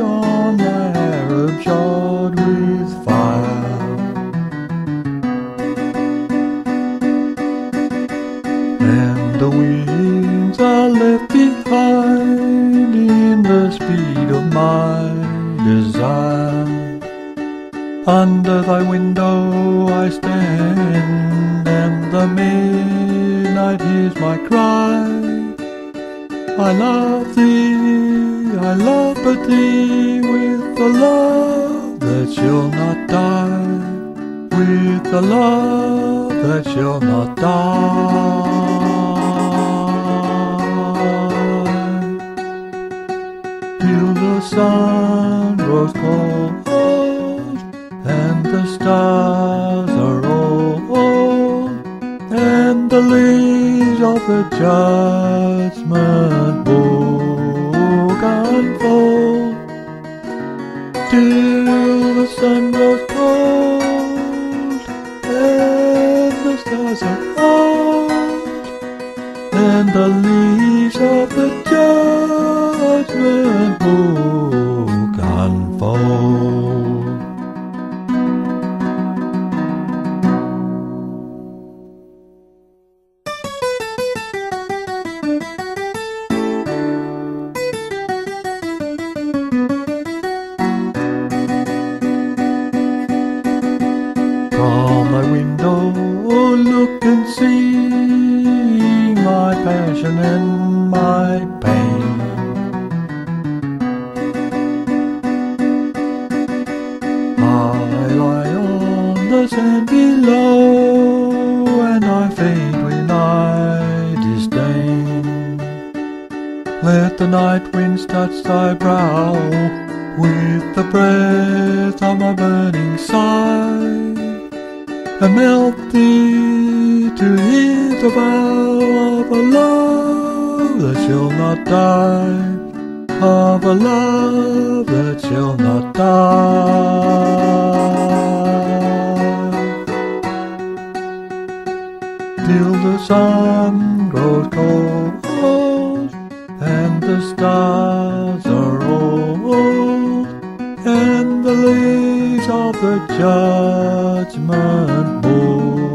on the Arab shod with fire. And the winds are left behind in the speed of my desire. Under thy window I stand, and the midnight hears my cry. I love thee, I love but thee with the love that shall not die, with the love that shall not die. Till the sun grows cold and the stars are and the leaves of the judgment book unfold, till the sun grows cold, and the stars are old, and the leaves of the look and see my passion and my pain. I lie on the sand below, and I faint when I disdain. Let the night winds touch thy brow with the breath of my burning sigh and melt thee to hear the vow of a love that shall not die, of a love that shall not die. Till the sun grows cold and the stars are old and the leaves of the judgment book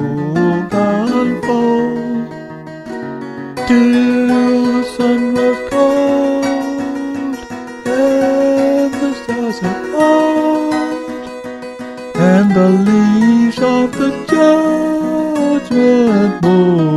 unfold till the sun was cold and the stars are old and the leaves of the judgment book